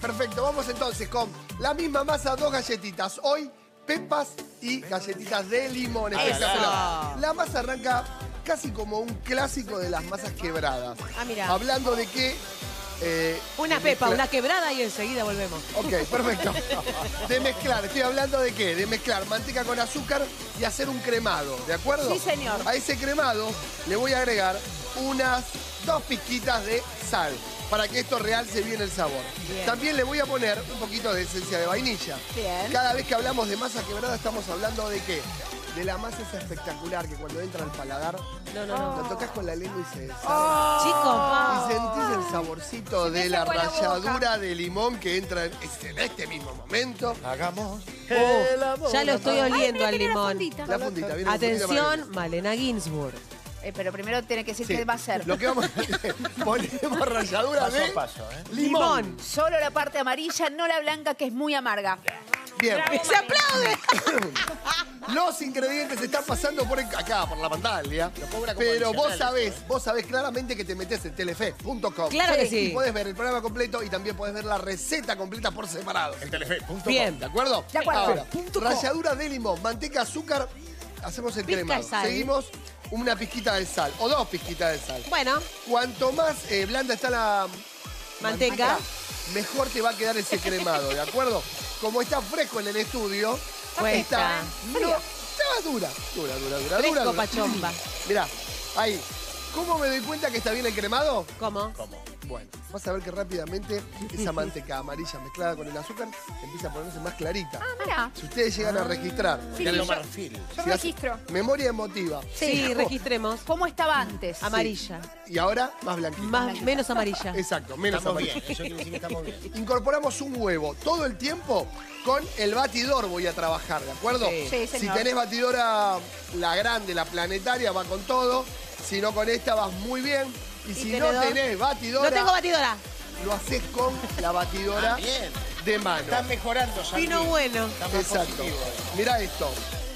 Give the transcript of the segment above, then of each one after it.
Perfecto, vamos entonces con la misma masa, dos galletitas. Hoy, pepas y galletitas de limón. Espectacular. La masa arranca casi como un clásico de las masas quebradas. Ah, mira. Hablando de que... eh, Una pepa, una quebrada y enseguida volvemos. Ok, perfecto. De mezclar, estoy hablando de qué? De mezclar manteca con azúcar y hacer un cremado, ¿de acuerdo? Sí, señor. A ese cremado le voy a agregar unas dos pizquitas de sal para que esto realce bien el sabor. Bien. También le voy a poner un poquito de esencia de vainilla. Bien. Cada vez que hablamos de masa quebrada estamos hablando de qué? De la masa esa espectacular que cuando entra al paladar No, no, no. lo tocas con la lengua y se deshace. Chicos, Y sentís el saborcito Se de la ralladura de limón que entra en este, en este mismo momento. Hagamos. Oh, ya lo estoy oliendo al Mira la limón. fundita. La puntita, viene la puntita para Atención, Malena Ginsburg. Eh, pero primero tiene que decir Sí. qué va a ser. Lo que vamos a hacer, ponemos ralladura Paso de a paso, ¿eh? limón. Limón. Solo la parte amarilla, no la blanca, que es muy amarga. Bien. ¡Se aplaude! Los ingredientes están pasando por acá, por la pantalla. cobra como Pero vos adicional. sabés, vos sabés claramente que te metés en telefe.com. Claro que sí. Y podés ver el programa completo y también podés ver la receta completa por separado. En Telefe.com. Bien. ¿De acuerdo? De acuerdo. Ahora, Punto com. ralladura de limón, manteca, azúcar, hacemos el Pizca cremado. de sal. Seguimos una pizquita de sal o dos pizquitas de sal. Bueno, Cuanto más eh, blanda está la Manteca. mejor te va a quedar ese cremado, ¿de acuerdo? Como está fresco en el estudio, Cuesta. está no, está dura, dura, dura, dura, Fresco, dura, dura. pachomba. Mirá, ahí. ¿Cómo me doy cuenta que está bien el cremado? ¿cómo? ¿Cómo? Bueno, vas a ver que rápidamente esa manteca amarilla mezclada con el azúcar empieza a ponerse más clarita. Mira. Si ustedes llegan a registrar, Sí, yo- Marfil. Yo si hace- registro. memoria emotiva, Sí, registremos. ¿Cómo estaba antes? Amarilla. y ahora más blanquita. Más, menos amarilla. Exacto, menos Estamos amarilla. bien. Eso quiere decir que estamos bien. Incorporamos un huevo todo el tiempo con el batidor voy a trabajar, ¿de acuerdo? Sí. Sí, Si tenés batidora, la grande, la planetaria, va con todo. Si no con esta vas muy bien. Y, si no tenedor? tenés batidora, No tengo batidora. lo haces con la batidora Ah, bien. de mano. Estás mejorando, Santi. Vino bueno. Exacto. positivo. Mira esto.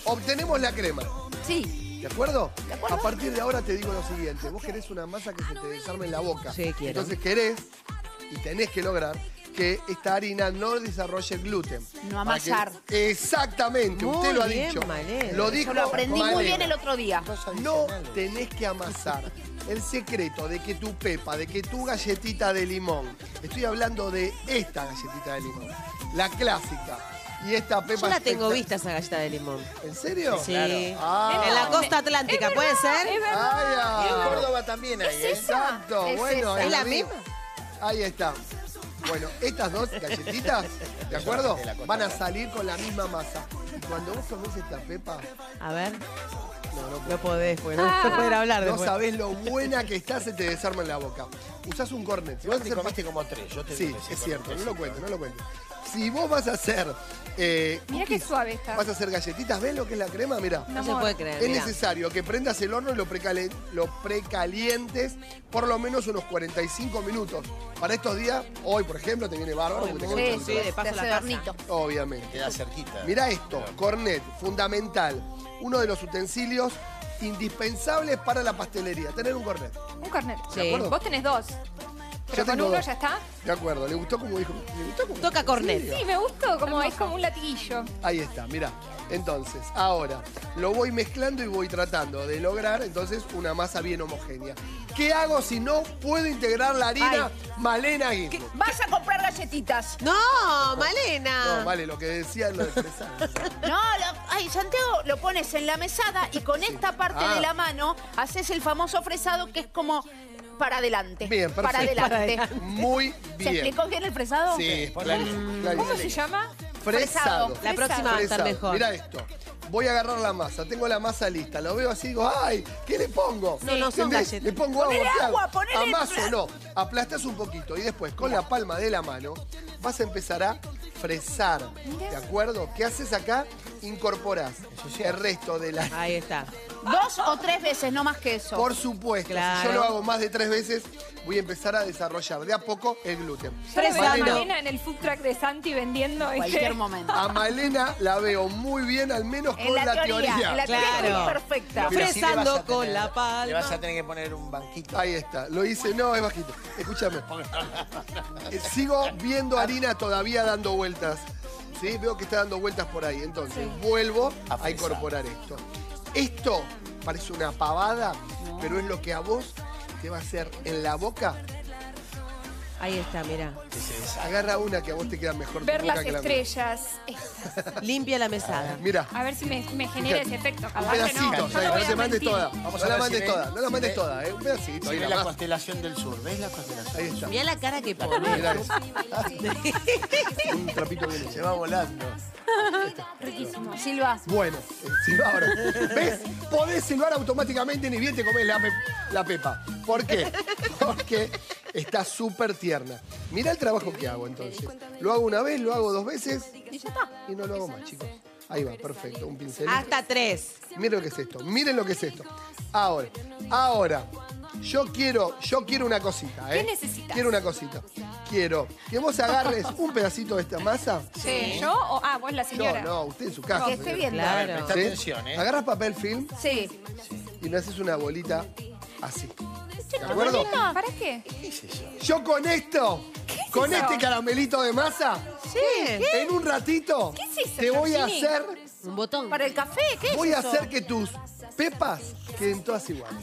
Obtenemos la crema. Sí. ¿De acuerdo? ¿De acuerdo? A partir de ahora te digo lo siguiente. Vos querés una masa que se te desarme en la boca. Sí, quiero. Entonces querés y tenés que lograr que esta harina no desarrolle gluten. No que- amasar. Exactamente, Muy usted lo ha bien, dicho. Malena. Lo dijo Yo lo aprendí muy bien el otro día. No tenés que amasar. El secreto de que tu pepa, de que tu galletita de limón, estoy hablando de esta galletita de limón, la clásica, y esta pepa Yo la tengo vista esa galleta de limón. ¿En serio? Sí. Ah. En la costa atlántica, ¿puede ser? Es verdad. Ah, Y ya. en Córdoba también hay, ¿eh? esa? Exacto, Es bueno. esa. ¿Es la misma? Ahí está. Bueno, estas dos galletitas, ¿de acuerdo? Van a salir con la misma masa. Y cuando vos comés esta pepa, A ver, no, no, no podés, porque no Ah. se puede hablar no después. sabés lo buena que está, se te desarma en la boca. Usás un cornet. Si vas Vos a te hacer comiste como tres. Yo te Sí, dije, es cierto, no lo cuento, no lo cuento. Si vos vas a hacer. eh, Mira qué cookies, suave está. Vas a hacer galletitas, ¿ves lo que es la crema? Mira. No se amor. puede creer. Es mirá. necesario que prendas el horno y lo, precale- lo precalientes por lo menos unos 45 minutos. Para estos días, hoy por ejemplo, te viene bárbaro. Uy, porque te muy queda Sí, mucho sí, sí, más. de paso te la hornito. Obviamente. Queda cerquita. Mirá esto, cornet, fundamental. Uno de los utensilios indispensables para la pastelería. Tener un cornet. Un cornet. Sí. ¿De acuerdo? Vos tenés dos. Pero con tengo uno dos. ya está. De acuerdo, ¿le gustó como dijo? ¿Le gustó como Toca ¿En cornet. Sí, me gustó. Como, es como un latiguillo. Ahí está, mira. Entonces, ahora lo voy mezclando y voy tratando de lograr entonces una masa bien homogénea. ¿Qué hago si no puedo integrar la harina Malena Ginsburg? Vas a comprar galletitas. No, Malena. No, vale, lo que decía lo de fresar. No, lo- ay, Santiago, lo pones en la mesada y con esta parte Ah. de la mano haces el famoso fresado que es como para adelante. Bien, Para perfecto. adelante. Muy ¿Se bien. explicó bien el fresado? Sí, clarísimo, clarísimo. ¿Cómo se llama? Fresado. La próxima va a estar Fresado. mejor. Mira esto. Voy a agarrar la masa, tengo la masa lista, lo veo así, digo, ¡ay! ¿Qué le pongo? No, no, son ¿Entendés? galletas. Le pongo agua, Ponele ¿qué hago? agua, ponele- Amaso, no. Aplastás un poquito y después con la palma de la mano vas a empezar a fresar. ¿De acuerdo? ¿Qué haces acá? incorporás el resto de la... Ahí está. Dos o tres veces, no más que eso. Por supuesto, Claro. si yo lo hago más de tres veces, voy a empezar a desarrollar de a poco el gluten. Veo a. Malena en el food truck de Santi vendiendo. ¿viste? Cualquier momento. A Malena la veo muy bien, al menos con En la, teoría, en la teoría Claro. es perfecta. Vas Fresando con tener- la palma. Le vas a tener que poner un banquito. Ahí está, lo hice, no, es bajito. Escúchame. Sigo viendo harina todavía dando vueltas. ¿Sí? Veo que está dando vueltas por ahí. Entonces, vuelvo A incorporar esto. Esto parece una pavada, pero es lo que a vos te va a hacer en la boca. Ahí está, deshaga. Agarra una que a vos te queda mejor tu Ver boca las que la mía. estrellas. Estas. Limpia la mesada. Mira, A ver si me, me genera ese efecto. un Capaz que pedacito, no. No, no, voy a mandes mentir. toda. Vamos no a la ver mandes si toda, no la si mandes ve- toda, ¿eh? Un pedacito. Si ahí ves la la más. constelación del sur, ¿ves la constelación? Ahí está. Mira la cara que pone. Mirá eso. Un trapito bien hecho. Se va volando. Riquísimo. Silva. Bueno, silba ahora. ¿Ves? Podés silbar automáticamente ni bien te comes la, pe- la pepa. ¿Por qué? Porque está súper tierna. Mirá el trabajo que hago entonces. Lo hago una vez, lo hago dos veces Y ya está. y no lo hago más, chicos. Ahí va, perfecto. Un pincel. Hasta tres. Miren lo que es esto. Miren lo que es esto. Ahora, ahora. Yo quiero, yo quiero una cosita, ¿eh? ¿Qué necesitas? Quiero una cosita. Quiero que vos agarres un pedacito de esta masa. Sí. ¿Yo o.? Ah, vos la No, señora. no, usted en su casa. Que esté señora. bien. Claro. Presta ¿Sí? atención, ¿eh? Agarras papel film Sí. y me haces una bolita así. ¿De acuerdo? ¿Para qué? ¿Qué es eso? Yo con esto, con eso? este caramelito de masa, Sí. en un ratito, ¿Qué es eso, te voy a hacer, Un botón. Para el café, ¿qué es voy a eso? hacer que tus pepas queden todas iguales.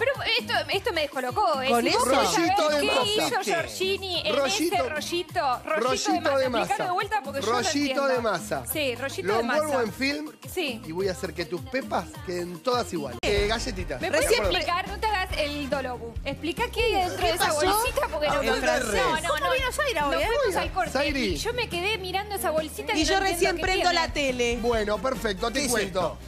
Pero esto, esto me descolocó. ¿eh? ¿Con Si vos eso? querés saber Rollito de ¿Qué masa. hizo. Giorgini en Rollito- ese rollito? Rollito, Rollito de masa. masa. de vuelta porque yo no Rollito entiendo. de masa. Sí, rollito Lo de masa. envuelvo en film Sí. y voy a hacer que tus pepas queden todas iguales. Eh, galletitas. ¿Me ¿de puedes explicar? No te hagas el dolobu. Explica qué hay dentro de esa bolsita porque no En no, no, no, ¿Cómo no. vino Zaira hoy, Nos eh? fuimos al corte Zairi. y yo me quedé mirando esa bolsita Y yo recién qué prendo tiene. la tele. Bueno, perfecto, ¿Qué te cuento.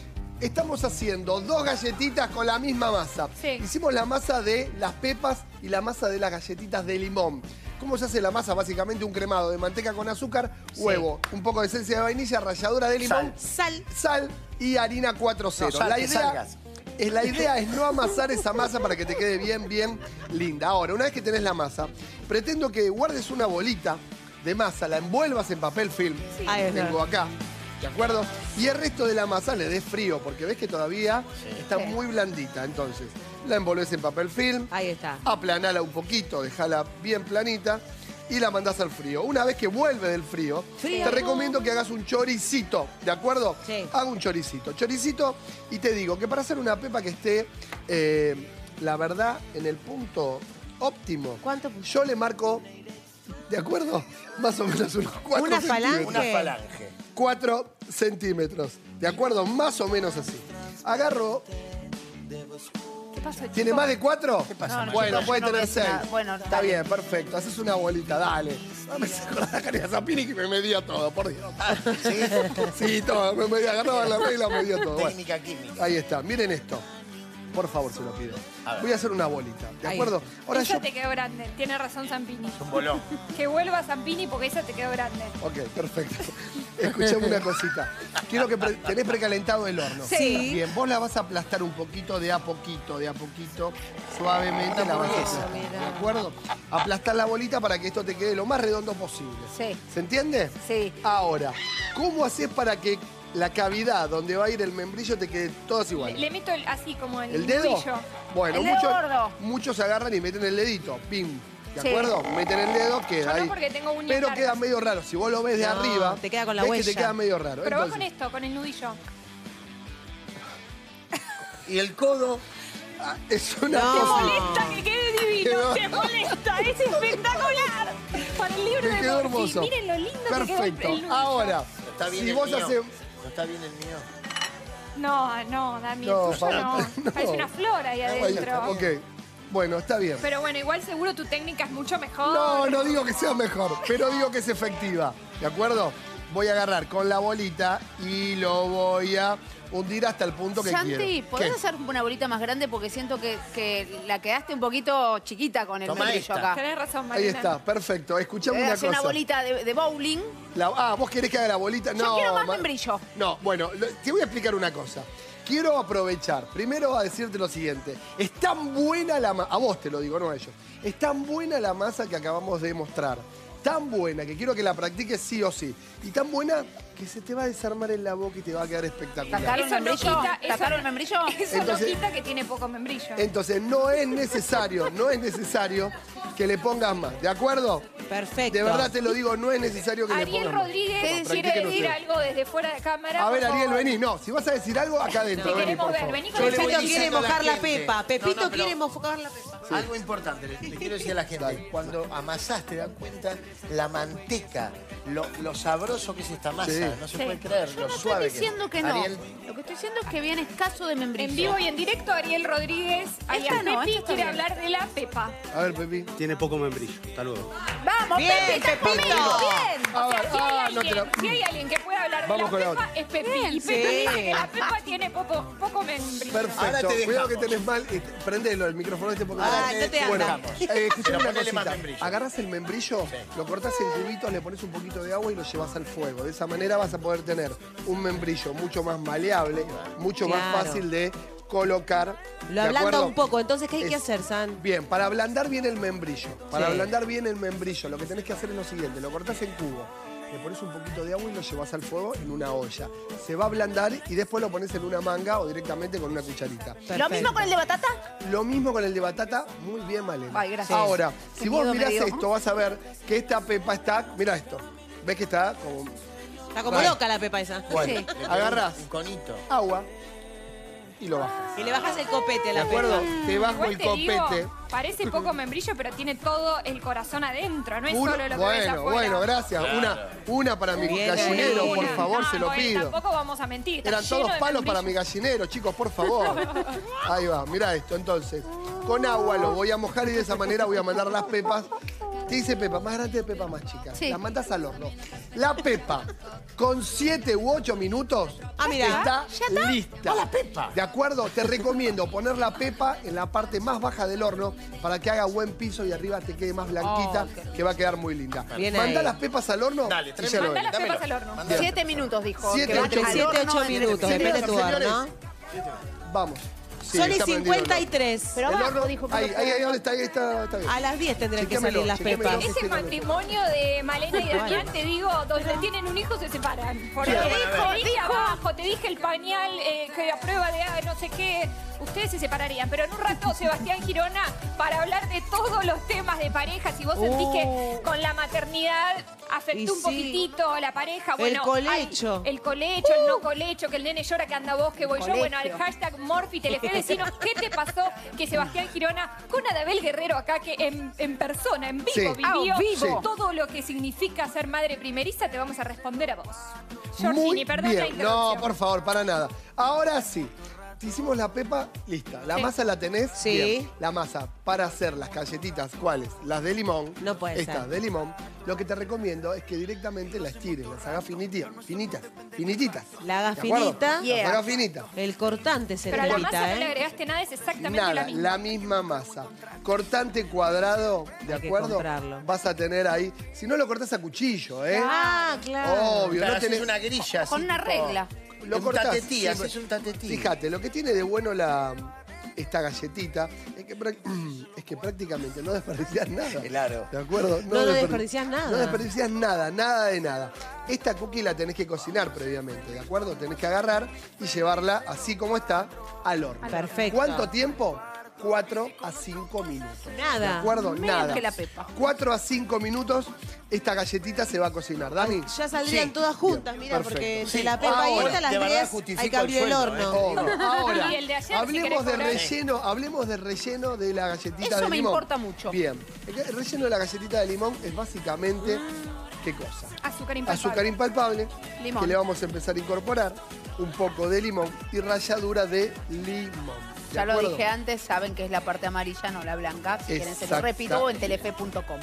Estamos haciendo dos galletitas con la misma masa. Sí. Hicimos la masa de las pepas y la masa de las galletitas de limón. ¿Cómo se hace la masa? Básicamente un cremado de manteca con azúcar, huevo, un poco de esencia de vainilla, ralladura de limón, Sal. sal y harina 4.0. No, sal, la, idea, salgas. es, la idea es no amasar esa masa para que te quede bien, bien linda. Ahora, una vez que tenés la masa, pretendo que guardes una bolita de masa, la envuelvas en papel film. Ahí está. Tengo acá. ¿De acuerdo? Y el resto de la masa le des frío, porque ves que todavía está muy blandita. Entonces, la envolves en papel film, Ahí está. aplanala un poquito, dejala bien planita y la mandás al frío. Una vez que vuelve del frío, Frío. te recomiendo que hagas un choricito, ¿de acuerdo? Sí. Haga un choricito. Choricito, y te digo que para hacer una pepa que esté, eh, la verdad, en el punto óptimo, ¿Cuánto yo le marco, ¿de acuerdo? Más o menos unos 4 Una falange. Una falange. 4 centímetros. ¿De acuerdo? Más o menos así. Agarro. ¿Qué pasó, ¿Tiene chico? más de 4? ¿Qué pasa, No, Bueno, puede no tener ves 6. nada. Bueno, está dale. bien, perfecto. Haces una bolita, dale. No me acordás la Karina Zapini que me medía todo, por Dios. ¿Sí? Sí, todo. Me medía, agarraba la regla, medía todo. Bueno, Técnica química. ahí está. Miren esto. Por favor, se lo pido. A ver. Voy a hacer una bolita, ¿de Ahí. acuerdo? Ahora esa yo. te quedó grande. Tiene razón Zampini. Es un bolón. Que vuelva Zampini porque esa te quedó grande. Ok, perfecto. Escuchame una cosita. Quiero que pre- tenés precalentado el horno. Sí. Bien, vos la vas a aplastar un poquito de a poquito, de a poquito, suavemente la vas a aplastar. ¿De acuerdo? Aplastar la bolita para que esto te quede lo más redondo posible. Sí. ¿Se entiende? Sí. Ahora, ¿cómo haces para que la cavidad donde va a ir el membrillo te quede todas Le, iguales? le meto el- así como el, ¿El dedo? nudillo. Bueno, El dedo muchos, gordo. muchos agarran y meten el dedito, pim. ¿De Sí. acuerdo? Meten el dedo, queda Yo no ahí. porque tengo uñas Pero largas. queda medio raro. Si vos lo ves de No, arriba, te queda con la ves que te huella. queda medio raro. Probá con Entonces, esto, con el nudillo. Y el codo. ah, es una No. Te cosa. molesta que quede divino, te molesta, es espectacular. Para el libro Me de quedó Morphy. hermoso. Miren lo lindo que quedó el- Perfecto. nudillo. Ahora, ¿No está bien si el vos mío? haces. ¿No está bien el mío? No, no, Dami, No, el tuyo no. Pablo, no. Parece una flor ahí adentro. Ok. Bueno, está bien. Pero bueno, igual seguro tu técnica es mucho mejor. No, no digo que sea mejor, pero digo que es efectiva. ¿De acuerdo? voy a agarrar con la bolita y lo voy a hundir hasta el punto que Santi, quiero. ¿podés ¿Qué? hacer una bolita más grande? Porque siento que, que la quedaste un poquito chiquita con el Toma membrillo esta. acá. Tenés razón, Ahí Marina. está, perfecto. Escuchame una cosa. una bolita de, de bowling. La- ah, vos querés que haga la bolita. Yo no, quiero más ma- membrillo. No, bueno, te voy a explicar una cosa. Quiero aprovechar, primero a decirte lo siguiente. Es tan buena la masa, a vos te lo digo, no a ellos. Es tan buena la masa que acabamos de mostrar. Tan buena que quiero que la practiques sí o sí. Y tan buena que se te va a desarmar en la boca y te va a quedar espectacular. ¿Sacaron Eso el no membrillo? quita- eso- ¿Sacaron el membrillo? Eso Entonces- no quita que tiene poco membrillo. Entonces no es necesario, no es necesario que le pongas más, ¿de acuerdo? Perfecto. De verdad te lo digo, no es necesario que le Ariel pongas más. Rodríguez Practiquen quiere decir ustedes. algo desde fuera de cámara. A ver, por Ariel, favor. vení. No, si vas a decir algo, acá adentro. Te vení, queremos por ver, favor. vení Yo con le el voy Pepito diciendo quiere a la mojar la gente. pepa. No, Pepito no, pero quiere mojar la pepa. Algo importante, le, le quiero decir a la gente. Dale. Cuando amasás te das cuenta la manteca, lo, lo sabroso que es esta masa. Sí. No se Sí. puede creer, Yo lo no suave estoy diciendo que, no. Ariel, Lo que estoy diciendo es que viene escaso de membrillo. En vivo y en directo, Ariel Rodríguez, alias no, Pepi, quiere bien. hablar de la Pepa. A ver, Pepi. Tiene poco membrillo. Hasta luego. ¡Vamos, Bien, Pepi! ¡Estás Pepito. conmigo! ¡Bien! Ah, O sea, si hay, ah, no alguien, te la- si hay alguien que pueda hablar Vamos con de la la Pepa, otra. es Pepi. Y Pepi Sí. dice que la Pepa tiene poco, poco membrillo. Ahora Perfecto. te Cuidado que tenés mal. eh, Prendelo, el micrófono este porque... No te anda. eh, escuchame Pero una ponele más cosita. membrillo. Agarras el membrillo, lo cortás en cubitos, le pones un poquito de agua y lo llevas al fuego. De esa manera vas a poder tener un membrillo mucho más maleable, mucho más Claro. fácil de colocar. ¿de Lo ablanda acuerdo? un poco. Entonces, ¿qué hay que Es- hacer, San? Bien, para ablandar bien el membrillo, para Sí. ablandar bien el membrillo, lo que tenés que hacer es lo siguiente, lo cortás en cubo, le pones un poquito de agua y lo llevas al fuego en una olla. Se va a ablandar y después lo pones en una manga o directamente con una cucharita. ¿Lo mismo con el de batata? Lo mismo con el de batata, muy bien, Malena. Ay, gracias. Ahora, si vos mirás esto, vas a ver que esta pepa está, mira esto, ves que está como Está como Ay. loca la pepa esa. bueno, Sí. Agarrás. Un conito. agua y lo bajas. Y le bajas el copete a ¿De la acuerdo? pepa. Te bajo el te digo, copete. parece poco membrillo, pero tiene todo el corazón adentro. No es Uno- solo lo que ves bueno, afuera. bueno, gracias. Una, una para mi Bien, gallinero, por favor, No, se lo bueno, pido. Tampoco vamos a mentir. Eran todos de palos para mi gallinero, chicos, por favor. Ahí va, mira esto. Entonces, con agua lo voy a mojar y de esa manera voy a mandar las pepas. ¿Qué dice pepa? Más grande de pepa, más chica. Sí. La mandas al horno. La pepa, con 7 u 8 minutos, Ah, mirá. está, ¿Ya está? lista. ¡Oh, la pepa! ¿De acuerdo? Te recomiendo poner la pepa en la parte más baja del horno para que haga buen piso y arriba te quede más blanquita, que va a quedar muy linda. Bien Manda ahí. las pepas al horno Dale, Mandá ven. las Dámelo. pepas al horno. Mandalo. Siete minutos, dijo. Siete, ocho al 7, horno 8 en- minutos, depende de tu horno. Vamos. Sí, Son y está prendido el horno. 53. Pero El abajo, horno, dijo que ahí, lo- ahí, ahí, ahí está, ahí está, está bien. A las 10 tendrían que salir las chequémelo. pepas. Ese matrimonio de Malena y Damián, te digo, donde tienen un hijo se separan. Porque te dije abajo, te dije el pañal eh, que a prueba de ah, no sé qué, ustedes se separarían. Pero en un rato, Sebastián Girona, para hablar de todos los temas de pareja, si vos sentís que con la maternidad Y afectó un sí. poquitito a la pareja, El colecho. hay el colecho, el no colecho, que el nene llora, que anda vos, que voy yo. Bueno, al hashtag Morphy Telefe, decinos qué te pasó que Sebastián Girona con Adabel Guerrero acá, que en, en persona, en vivo, Sí. vivió Ah, vivo. todo lo que significa ser madre primeriza, te vamos a responder a vos. Georgini, Muy perdón la bien. No, interrupción. por favor, para nada. Ahora sí. Te hicimos la pepa, lista. La Sí. masa la tenés. Sí. Bien. La masa para hacer las galletitas, ¿cuáles? Las de limón. No puede Estas ser. de limón. Lo que te recomiendo es que directamente las tires, las hagas finitas, finitas, finititas. La hagas ¿De acuerdo? finita. Yeah. Las hagas finitas. El cortante se Pero a la masa no le ¿eh? agregaste nada, es exactamente Nada, la misma. la misma masa. Cortante cuadrado, ¿de Hay que acuerdo? comprarlo. Vas a tener ahí. Si no lo cortás a cuchillo, ¿eh? Ah, claro. Obvio, Claro, no haces tenés. una grilla. Con así, una tipo- regla. Lo un cortás, tatetí, sí, haces un tatetí. Fíjate, lo que tiene de bueno la, esta galletita es que, es que prácticamente no desperdicias nada. Claro. ¿De acuerdo? No, no desperdi- desperdiciás nada. No desperdicias nada, nada de nada. Esta cookie la tenés que cocinar previamente, ¿de acuerdo? Tenés que agarrar y llevarla así como está al horno. Perfecto. ¿Cuánto tiempo? 4 a 5 minutos. Nada. ¿De acuerdo? Menos Nada. que la pepa. 4 a 5 minutos esta galletita se va a cocinar. ¿Dani? Ya saldrían Sí. todas juntas, mira, perfecto. porque Sí, la pepa y ahora, esta, las de verdad 10, justifico hay que el abrir el sueldo, horno. ¿eh? Ahora, Y el de ayer, si hablemos querés de cobrar. relleno, hablemos del relleno de la galletita Eso de me limón. importa mucho. Bien, el el relleno de la galletita de limón es básicamente. ¿qué cosa? Azúcar impalpable. Azúcar impalpable, Limón. que le vamos a empezar a incorporar, un poco de limón y ralladura de limón. ¿De Ya lo dije antes, saben que es la parte amarilla, no la blanca. Si quieren se lo repito o en telefe.com.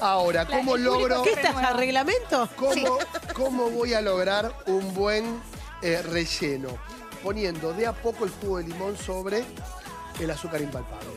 Ahora, ¿cómo logro, ¿Qué estás, al reglamento? cómo, ¿Cómo voy a lograr un buen eh, relleno? Poniendo de a poco el jugo de limón sobre el azúcar impalpable.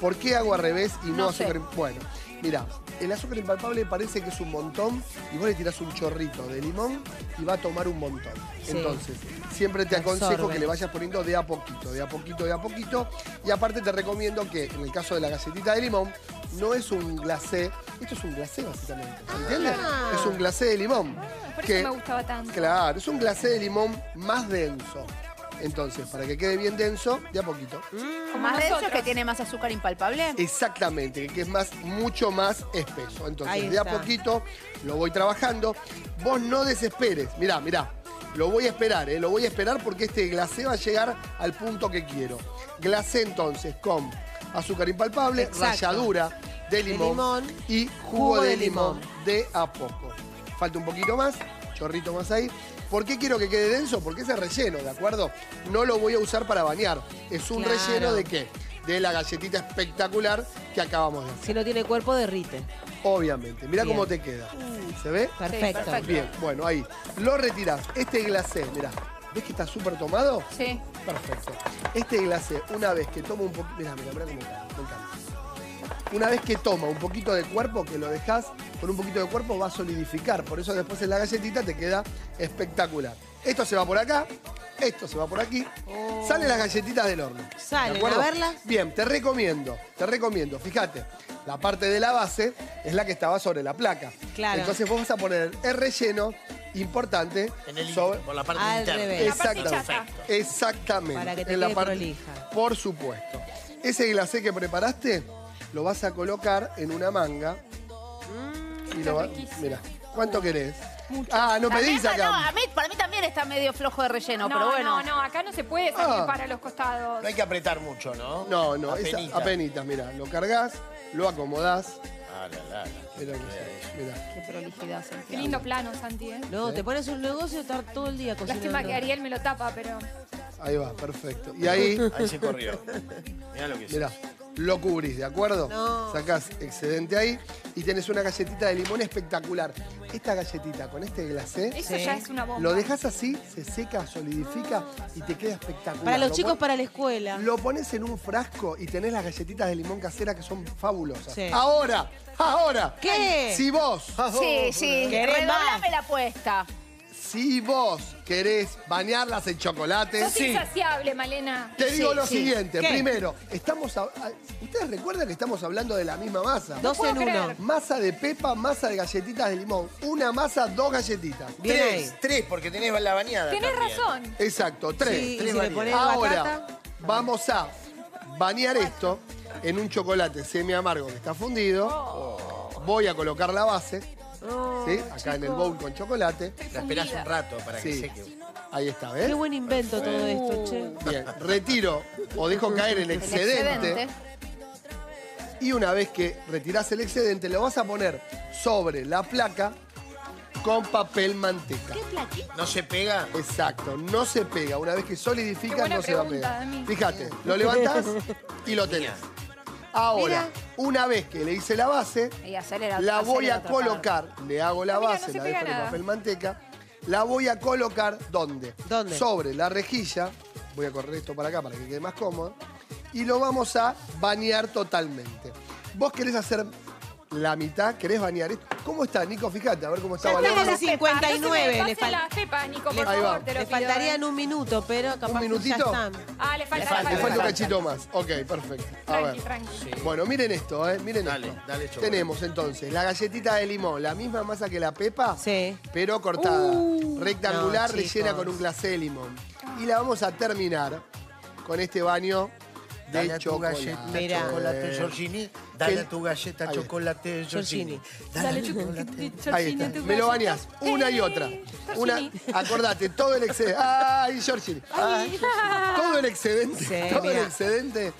¿Por qué hago al revés y no, No sé. azúcar im- Bueno, mira, el azúcar impalpable parece que es un montón y vos le tirás un chorrito de limón y va a tomar un montón. Sí. Entonces, siempre te aconsejo que le vayas poniendo de a poquito, de a poquito, de a poquito. Y aparte te recomiendo que en el caso de la galletita de limón, no es un glacé, esto es un glacé básicamente, ¿entiendes? Ah. Es un glacé de limón. Por que- eso me gustaba tanto. Claro, es un glacé de limón más denso. Entonces, para que quede bien denso, de a poquito. Como Más denso que tiene más azúcar impalpable. Exactamente, que es más, mucho más espeso. Entonces, de a está. poquito lo voy trabajando. Vos no desesperes. Mirá, mirá. Lo voy a esperar, ¿eh? Lo voy a esperar porque este glacé va a llegar al punto que quiero. Glacé entonces con azúcar impalpable, Exacto. ralladura de limón, limón, y jugo, jugo de, de limón. limón. de a poco. Falta un poquito más, chorrito más ahí. ¿Por qué quiero que quede denso? Porque ese relleno, ¿de acuerdo? No lo voy a usar para bañar. Es un Claro. relleno de qué? De la galletita espectacular que acabamos de hacer. Si no tiene cuerpo, derrite. Obviamente. Mirá Bien. cómo te queda. ¿Se ve? Perfecto. perfecto. Bien, bueno, ahí. Lo retirás. Este glacé, mirá. ¿Ves que está súper tomado? Sí. Perfecto. Este glacé, una vez que toma un poquito. Mirá, mirá, mirá cómo está. Me encanta. Una vez que toma un poquito de cuerpo, que lo dejas con un poquito de cuerpo, va a solidificar. Por eso después en la galletita te queda espectacular. Esto se va por acá, esto se va por aquí. Salen las galletitas del horno. ¿de Salen, a verlas. Bien, te recomiendo, te recomiendo. Fíjate, la parte de la base es la que estaba sobre la placa. Claro. Entonces vos vas a poner el relleno importante En el sobre, por la parte Al interna. revés. La parte Exactamente. Exactamente. Para que te en la parte- prolija. Por supuesto. Ese glacé que preparaste lo vas a colocar en una manga. y lo va-. Mira, ¿cuánto querés? Mucho. Ah, no pedís no, acá. a mí, para mí también está medio flojo de relleno, No, pero bueno. no, no, acá no se puede salir Ah. para los costados. No hay que apretar mucho, ¿no? No, no, esa- Apenita. apenitas, mira, lo cargas, lo acomodás. Ah, la, la, la. Sí, mirá. Qué prolijidad, Qué lindo plano, Santi, ¿eh? No, te pones un negocio y estar todo el día cocinando. Lástima que Ariel me lo tapa, pero... Ahí va, perfecto. Y ahí, Ahí se corrió. Mirá lo que es. mirá, lo cubrís, ¿de acuerdo? No. Sacás excedente ahí y tenés una galletita de limón espectacular. Esta galletita con este glacé, Eso Sí. ya es una bomba. lo dejas así, se seca, solidifica y te queda espectacular. Para los Lo chicos, pon- para la escuela. Lo pones en un frasco y tenés las galletitas de limón casera que son fabulosas. Sí. Ahora, ahora. ¿Qué? Si vos, Sí, sí. ¿Querés Redoblame la apuesta. Si vos querés bañarlas en chocolate, Sos insaciable, Malena. te digo Sí, lo sí. siguiente. ¿Qué? Primero, estamos a- a- ¿ustedes recuerdan que estamos hablando de la misma masa? Dos puedo en uno. creer. Masa de pepa, masa de galletitas de limón. Una masa, dos galletitas. Bien Tres, ahí. tres, porque tenés la bañada. Tenés también. razón. Exacto, tres. Sí, y tres si le variedades. pones Ahora, batata. vamos a bañar esto en un chocolate semi amargo que está fundido. Oh. Voy a colocar la base, No, ¿sí? Acá en el bowl con chocolate. La esperás un rato para que Sí. seque. Ahí está, Qué ¿ves? buen invento todo esto, che. Bien, retiro o dejo caer el El excedente. Y una vez que retirás el excedente, lo vas a poner sobre la placa con papel manteca. ¿No se pega? Exacto, no se pega. Una vez que Qué solidifica, buena no se va a pregunta, pegar. Dami. Fíjate, lo levantás y lo tenés. Ahora, Mira. una vez que le hice la base, Y acelera, la voy acelera a colocar, le hago la Ah, mira, no base, se la pega dejo en el nada. papel manteca, la voy a colocar ¿dónde? ¿Dónde? Sobre la rejilla, voy a correr esto para acá para que quede más cómodo, y lo vamos a bañar totalmente. ¿Vos querés hacer la mitad? ¿Querés bañar esto? ¿Cómo está, Nico? Fíjate, a ver cómo está Ya bañado. tenés el 59, No se me le, pase fal- la pepa, Nico, por Ahí va. favor, te lo le pido, faltarían ¿eh? un minuto, pero capaz que ya minutito? están. Ah, le falta, Le falta, Le le falta un cachito más. Ok, perfecto. A Tranqui, ver. tranqui. Bueno, miren esto, ¿eh? Miren Dale, esto. dale, chocolate. Tenemos entonces la galletita de limón, la misma masa que la pepa, Sí. pero cortada. rectangular, no, rellena chicos. con un glacé de limón. Y la vamos a terminar con este baño Dale a tu galleta Mira. chocolate, Giorgini. Dale a tu galleta Ahí. chocolate, Giorgini. Dale, Dale chocolate. Ahí está. Me lo bañas una y otra. Una, acordate, todo el excedente. ¡Ay, Georgini! Ay, todo el excedente, Sí, todo el excedente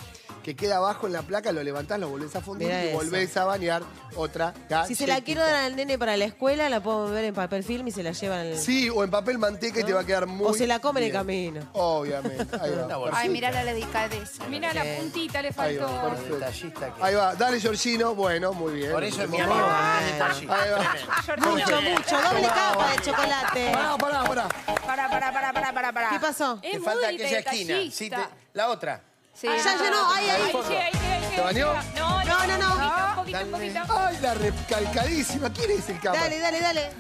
que queda abajo en la placa, lo levantás, lo volvés a fundir Mirá y eso. volvés a bañar otra. Si se la quiero dar al nene para la escuela, la puedo ver en papel film y se la llevan al... Sí, o en papel manteca y te va a quedar muy O se la comen en bien. camino. Obviamente. Ahí va. Ay, mirá la delicadeza. Mira la puntita, le Ahí va, faltó. perfecto. Detallista que- Ahí va, dale Georgino. Bueno, muy bien. Por eso es mi amigo, detallista. Ahí va. Mucho, mucho. Doble capa de chocolate. Pará, pará, pará. Para, para, para, para, para, para. ¿Qué pasó? Es Te muy falta aquella esquina. detallista. Sí, te- La otra. Sí, Ah, ya no. llenó. Ahí, ahí. Ahí, sí, ahí, sí, ahí, sí, ¿Te bañó? sí. No, No, no, no. Un poquito, un poquito, un poquito. Ay, la recalcadísima. ¿Quién es el cámara? Dale, dale, dale.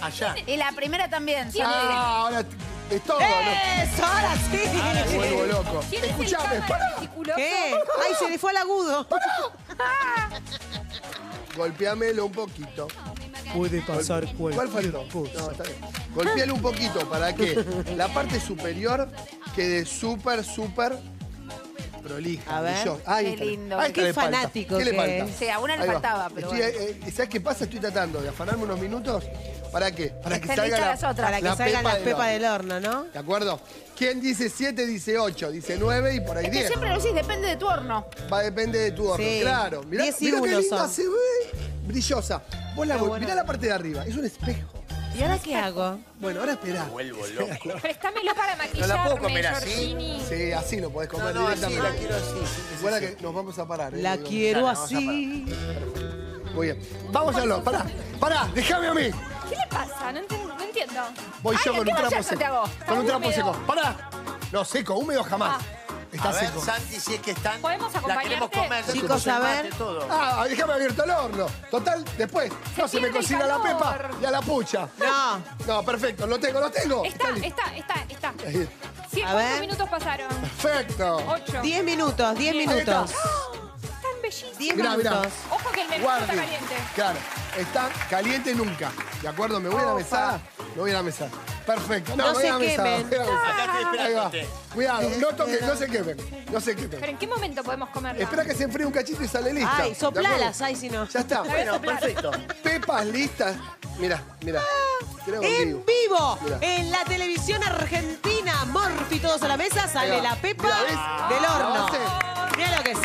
Allá. Y la primera también. sí. Ah, ahora es todo. ¿no? Eso, ahora Me sí. vuelvo loco. ¿Quién es el Escuchame, pará. ¿Qué? Ay, se le fue al agudo. Golpeamelo un poquito. Puede pasar ¿Cuál faltó? No, está bien. Golpealo un poquito para que la parte superior quede súper, súper prolija. A ver. Ahí Qué está. lindo. Ahí está, Qué le falta. fanático ¿Qué le que falta? es. Sí, a una le Ahí va. faltaba, pero Estoy, eh, eh, ¿Sabes qué pasa? Estoy tratando de afanarme unos minutos. ¿Para qué? Para que Estén salga las otras. Para que salgan las del pepas horno. del horno, ¿no? ¿De acuerdo? ¿Quién dice 7, dice 8, dice 9 y por ahí Es que 10? siempre lo decís, depende de tu horno. Va a depender de tu horno, Sí. claro. Mirá, 10 y mirá qué uno linda son. se ve. Brillosa. Vos la Qué vol- bueno. mirá la parte de arriba, es un espejo. ¿Y ahora qué hago? Bueno, ahora esperá. Vuelvo loco. Préstamelo para ¿No maquillarme, la puedo comer así? Sí, así lo podés No, comer no, así directamente. la quiero así. Recuerda que nos vamos a parar. ¿eh? La Digo, quiero Dale, vamos a así. Muy bien. Vamos a hablar. Pará, pará, déjame a mí. ¿Qué le pasa? No entiendo. No entiendo. Voy Ay, yo ¿qué con un trapo seco. Con un Está trapo húmedo. seco. Pará. No, seco, húmedo jamás. Está A ver, seco. Santi, si es que están. ¿Podemos La queremos acompañarte? comer. Chicos, a ver. todo. Ah, déjame abierto el horno. Total, después no se me el cocina la calor. pepa y a la pucha. No. No, perfecto, lo tengo, lo tengo. Está, listo. está, está, está. Ahí. Sí, A ¿Cuántos ver. minutos pasaron? Perfecto. Ocho. 10 minutos, 10 Ahí está. minutos. Tan bellísimo. 10 Mirá, mirá. minutos. Ojo que el menú está Guardi. caliente. Claro, está caliente nunca. ¿De acuerdo? ¿Me voy a la Opa. mesada? Me voy a la mesada. Perfecto. No, se quemen. Ahí va. Cuidado, no toques, no se quemen. No se Pero quemen. ¿en qué momento podemos comerla? Espera que se enfríe un cachito y sale lista. Ay, ¿De soplalas, ay, si no. Ya está. Bueno, perfecto. Pepas listas. Mira, mira. Creo En vivo, Mirá. en la televisión argentina, Morphy, todos a la mesa, sale la pepa Mirá, del horno. Mira lo que va.